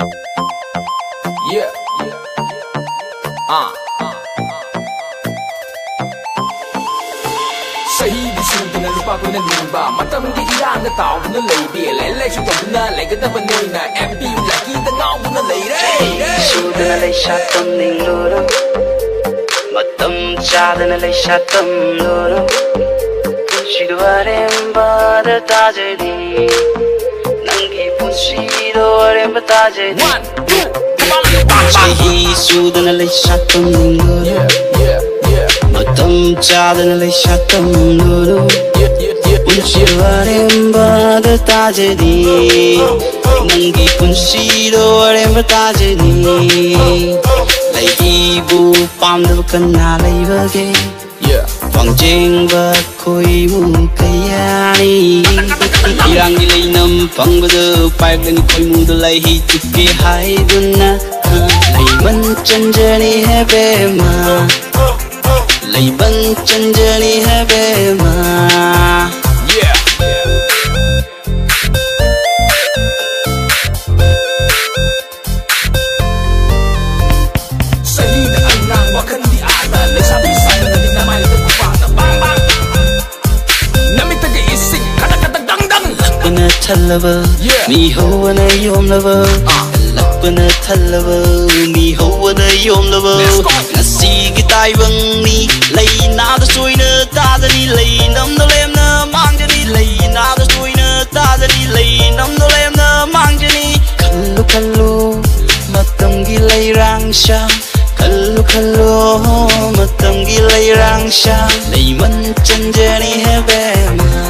Yeah. Uh. ஷஹீது சூதுன லுபாகுன நீம்பா மத்தவங்க இராங்க தாவுன லைடி லெல்லை சுதவுன லெகதவ நீன எம்பி லக்கீத நாவுன லைரே சூதுன லை மத்தம் சாதன லை ஷாத்தம் லோர சிடுவரேம்பாத em ta dễ hi su đơn lấy sát tâm ngơ Mở tâm cha đơn lấy sát tâm ngơ đâu Unchivarem bada tajani Nangi punshiro arem tajani Lagi bu pam do kana lai bage Phang jeng ba khoi mu kayani Irang ilay na mun phong bơ giờ phải gần khôi mun đô lại hi chụp kê hai đun na. Lấy bắn chân journey hè bề mà. Lấy bắn chân journey hè bề mà. thân lover. Mi hầu anh ấy ôm lover. Lập anh ấy thân mi hầu anh ấy ôm lover. Là si cái tay vâng mi lấy na đó xuôi ta ra đi. Lấy nấm đó lem nơ mang cho đi. Lấy na đó xuôi nơ ta ra đi. Lấy nấm đó lem nơ mang cho đi. Kallu kallu matam gi lấy rang sang kallu kallu matam gi lấy rang sang lấy mân chân jeni hebe mang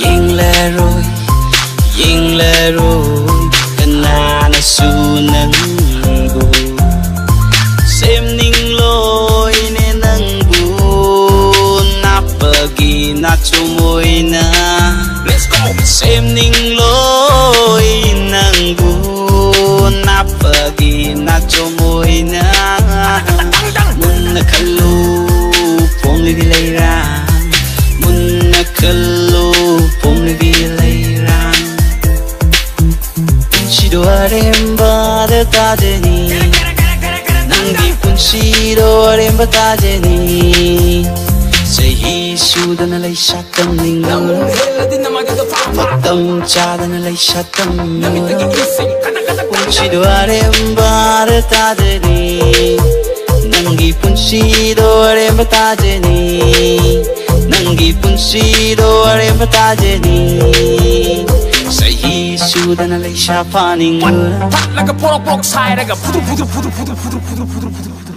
Yang lê rồi Yang lê rồi. Kana na su nang go Xem ninh lôi nè nang go Na pagi na chumoy na. Let's go. Xem ninh ಹಿಡುವರೆಂಬಾದ ಕಾಜನಿ ನಂದಿ ಪುನ್ಸಿರೋರೆಂಬ ಕಾಜನಿ ಸಹಿಸುವುದನ ಲೈಶಾಕಂ ನಿಂಗವರು ಮತ್ತಂ ಚಾದನ ಲೈಶಾಕಂ ಪುನ್ಸಿರುವರೆಂಬಾದ ಕಾಜನಿ ನಂಗಿ ಪುನ್ಸಿರೋರೆಂಬ ಕಾಜನಿ ನಂಗಿ ಪುನ್ಸಿರೋರೆಂಬ ಕಾಜನಿ good and lay sharp on good. Like a pork box high, like a puddle, puddle, puddle, puddle, puddle, puddle, puddle.